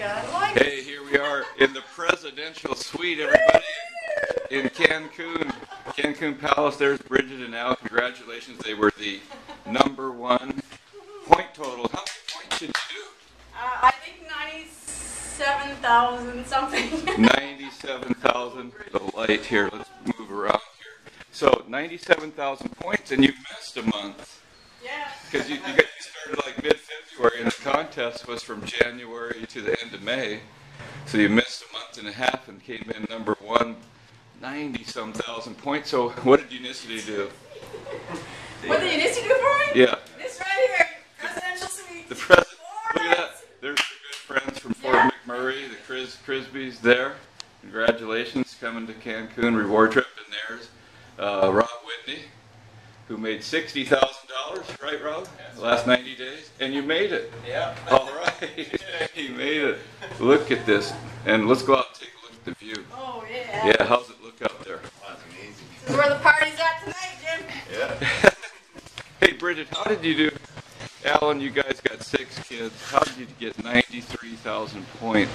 Like Hey, here we are in the presidential suite, everybody, in Cancun, Cancun Palace. There's Brigitte and Al. Congratulations. They were the number one point total. How many points did you Uh, I think 97,000 something. do? 97,000. The light here. Let's move around here. So 97,000 points, and you missed a month. yeah. Because you, you, got, you started like mid-February, contest was from January to the end of May. So you missed a month and a half and came in number one, 90-some thousand points. So what did Unicity do? What did Unicity do for me? Yeah, This right here, presidential suite. the president. Look at that. There's the good friends from Fort Yeah. McMurray, the Chris Crisby's there. Congratulations, coming to Cancun reward trip. And there's uh, Rob Whitney, who made $60,000, right, Rob? Last 90 days. And you made it. Yeah. All right, he made it. Look at this, and let's go out and take a look at the view. Oh, yeah. Yeah, how's it look up there? That's amazing. This is where the party's at tonight, Jim. Yeah. Hey, Brigitte, how did you do? Allan, you guys got six kids. How did you get 93,000 points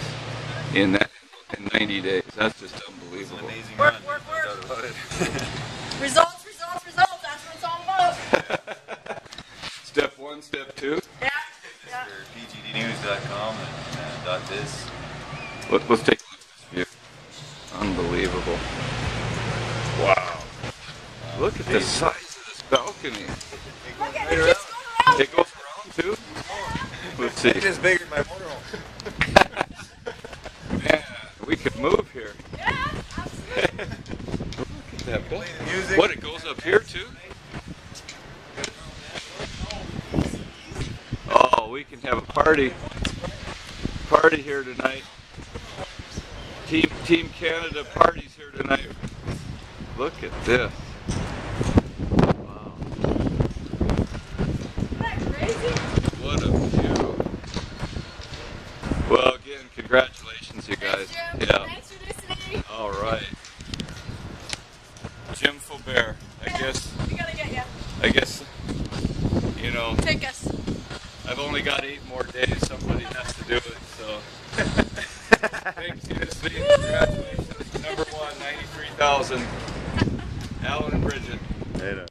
in that in 90 days? That's just It's an unbelievable. amazing Work, run. work, no work. doubt about it. Results, results, results. That's what it's all about. Step one, step two. Yeah. Yeah. For pgdnews.com and uh, .biz. Let, let's take a look at this view. Unbelievable. Wow. Look at the size of this balcony. Look at it. It keeps going around. It goes around too. Let's see. It is bigger than my motorhome. Man, we could move here. Yeah, absolutely. Look at that balcony. the music. What, it goes up here too? We can have a party. Party here tonight. Team Team Canada parties here tonight. Look at this. Wow. Isn't that crazy? What a view. Well, again, congratulations, you guys. Thanks, Jim. Yeah. Thanks for listening. All right. Jim Fobair. I guess. We gotta get you. I guess. You know. Take us. I've only got eight more days. Somebody has to do it. So, thanks, Unicity. Congratulations. Number one, 93,000. Allan and Brigitte. Later.